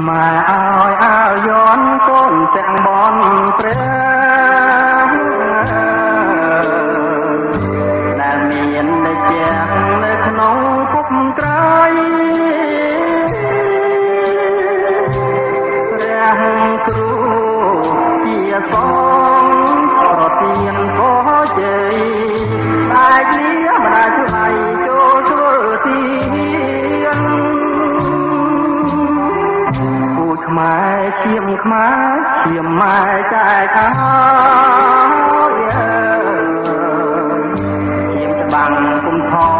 ខ្មែរឲ្យអើយនកូនទាំងបនព្រះដែលមានតែជាងនៅក្នុងគុកក្រៃព្រះគ្រូ ខ្មែរឈាមខ្មែរឈាមម៉ែចែកអើយឈាមច្បាំងគុំថយឈាមជាតិខ្លា